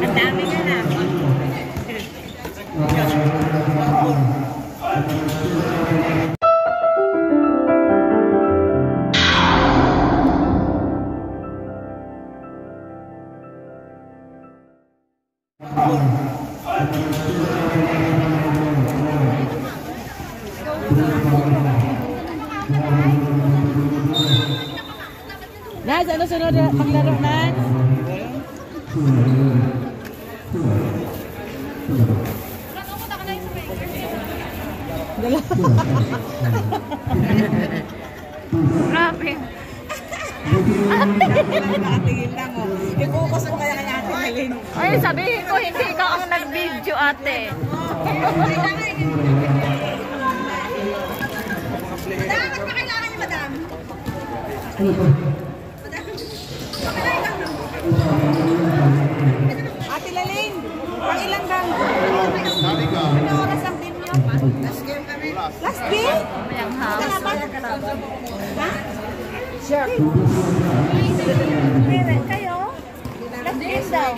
anh ta cái làm Thank you. Ano sunod na paglaro, Naz? Grabe. Nakatingin lang oh. I-focus mo kaya kaya ate Helen. Ay, sabihin ko, hindi ikaw ang nag-video, ate. Madam, ba't ba kailangan niyo, madam? Ate Laling, pang ilang gang? Ano oras ang team niyo? Last game kami. Last game? Mayang. Kalaban? Ha? Sure. Kayo? Last game daw.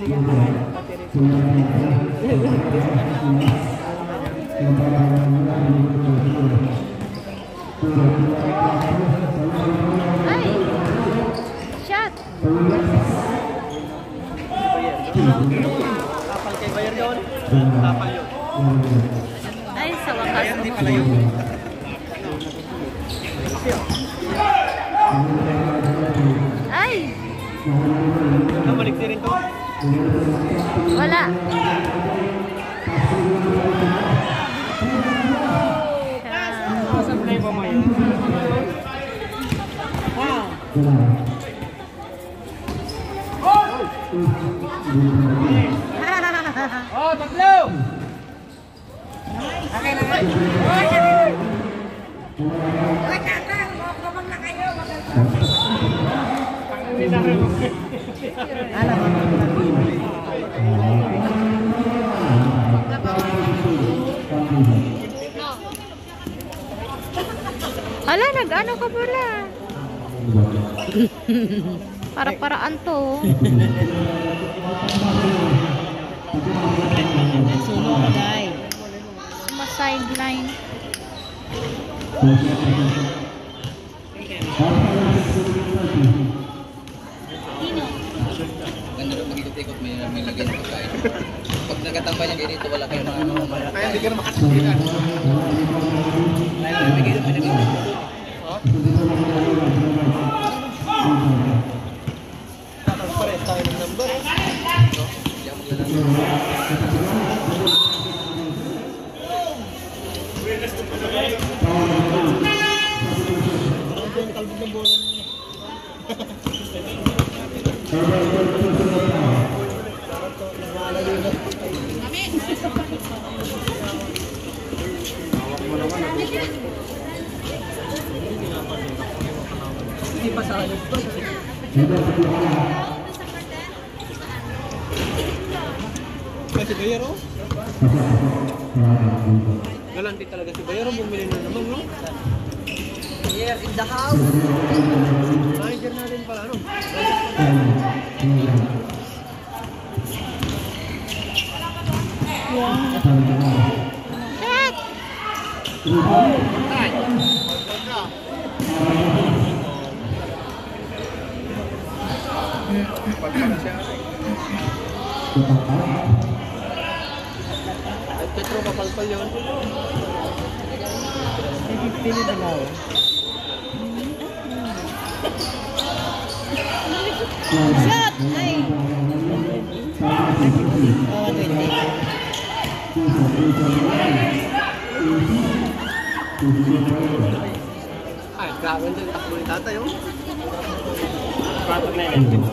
部屋い前だったテレ。đây vào mày. Ô, tập lưu Hãy subscribe cho kênh Ghiền Mì Gõ Để không bỏ lỡ những video hấp dẫn nag-ano ka pala? Para-paraan to. Day. Ganda rin may, may ng pagkain. Pag nagkatambay niya ganito, wala kayo mga ano. Kaya hindi ka na makasalitan. Tapos pares kami. Hindi pa sa to. Kasi Bayer oh. Galante talaga si Bayer, bumili na naman no. Here in the house. Manager na rin pala no. Ay, grabe din takbo ni tatay oh. Patag na yun.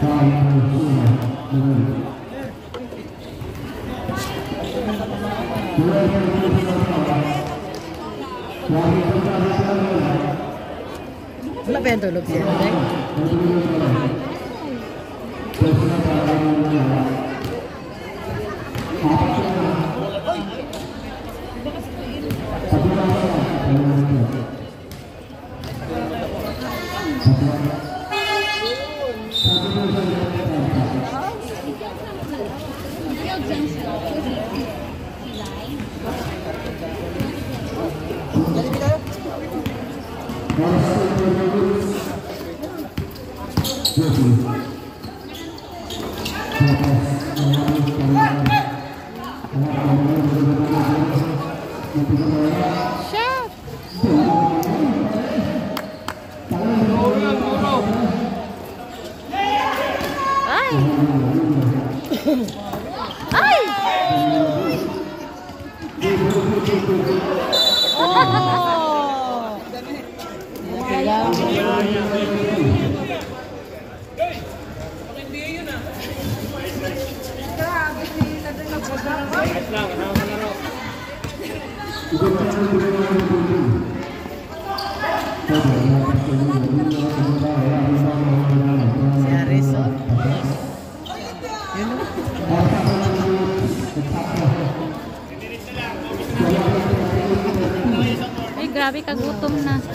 Wala contento lo que Oh! Grabe kagutom na.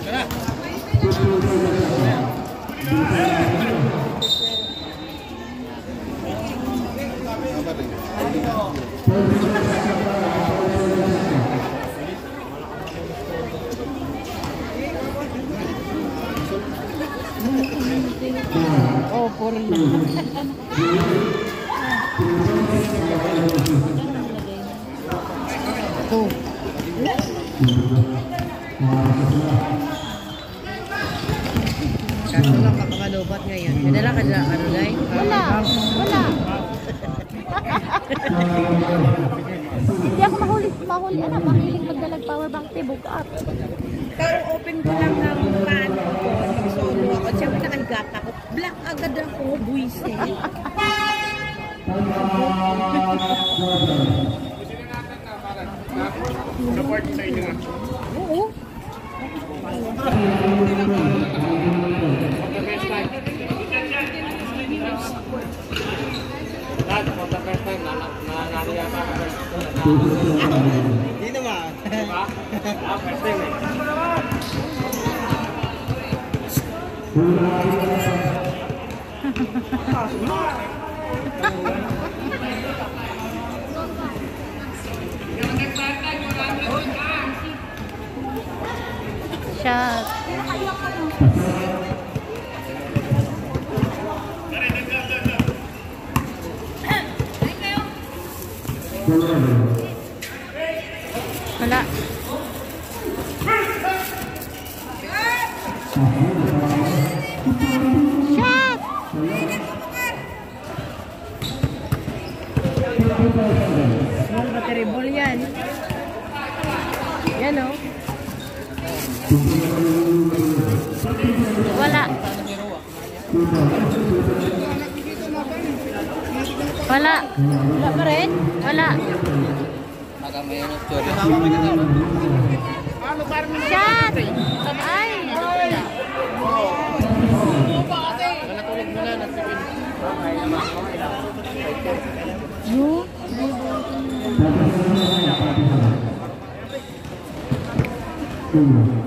Hindi naman. Diba? Ah, first time. Shot. Wala. Shot! Small battery ball yan. Yan, oh. Wala. Wala pa rin? Wala. Shot! Ay! Thank you.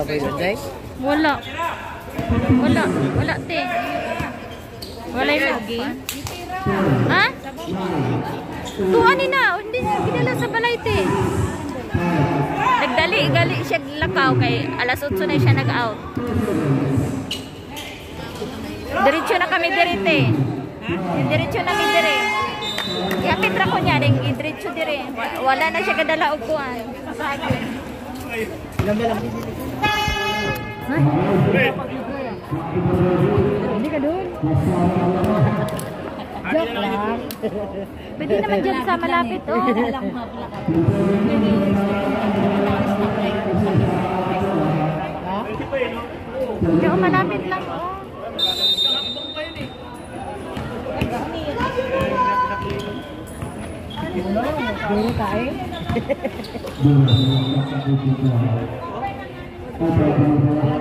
Baboy doon? Wala. Wala. Wala, te. Wala yung mag Ha? Tuwa ni na. Hindi niya ginala sa balay, te. Nagdali-gali siya lakaw kay alas 8 na siya nag-out. Diretso na kami dirite. Diretso na kami dire. Yapit ra ko niya ring idritso dire. Wa- Wala na siya kadala og kuan. Hindi ka doon. Joke lang. Pwede naman dyan sa malapit, oh. Yung malapit lang, oh. Duro tayo. Bawal jam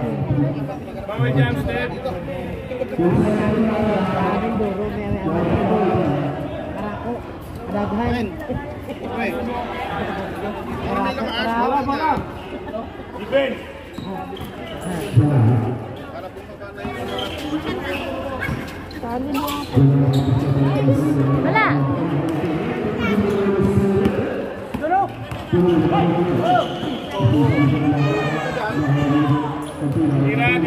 Rồi cho em xem. Daghan. Wait. Wala pa na. Defense. Tali mo ako. Wala. Duro. Duro. Tira,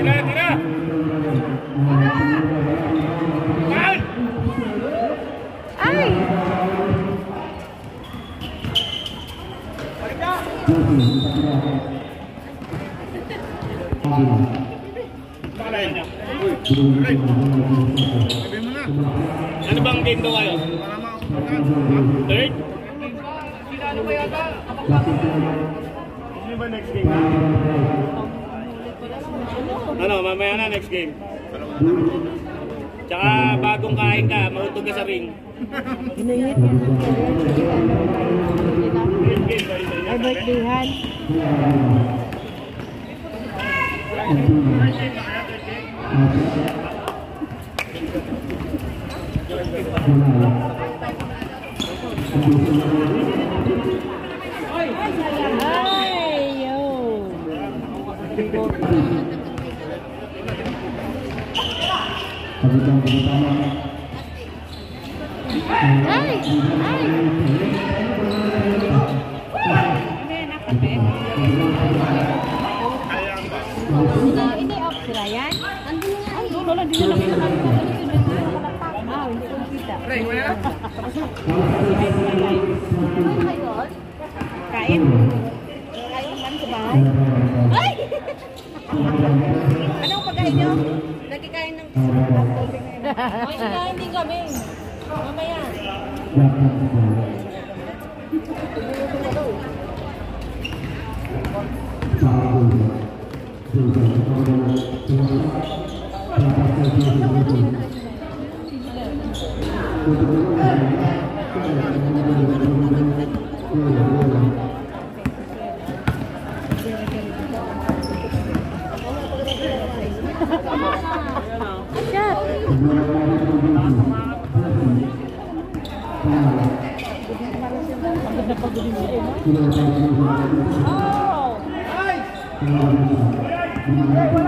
bang game daw? Third? Ano ba next game? Ano, mamaya na next game. Tsaka bagong kain ka, mahutog ka sa ring. Ba isa Ay, birthdayhan. Ay, yo. Kapitan, kapitan. Hey! Hey! Ini op sila yan. Andun nga. Ay, dulo lang. Dito lang. Dito lang. Dito lang. Ah, hindi ko nakita. Pre, wala. Kain. Kain man, sabay. Ay! Anong pagkain nyo? Nagkikain ng Ay, hindi kami. Mamaya. Shut.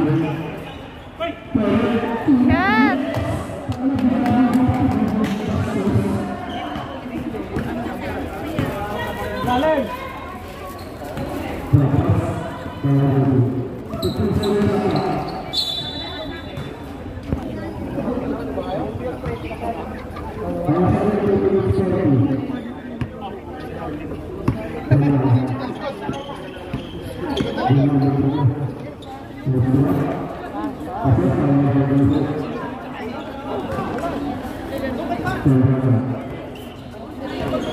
Thank you.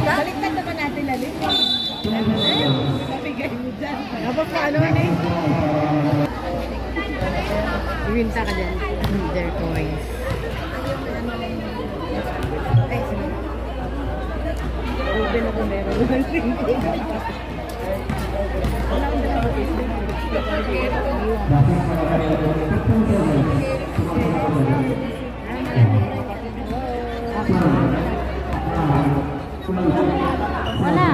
Baliktad naman natin lalit. Nabigay mo dyan. Habang paano na eh. Iwinta ka dyan. Their toys. Wala.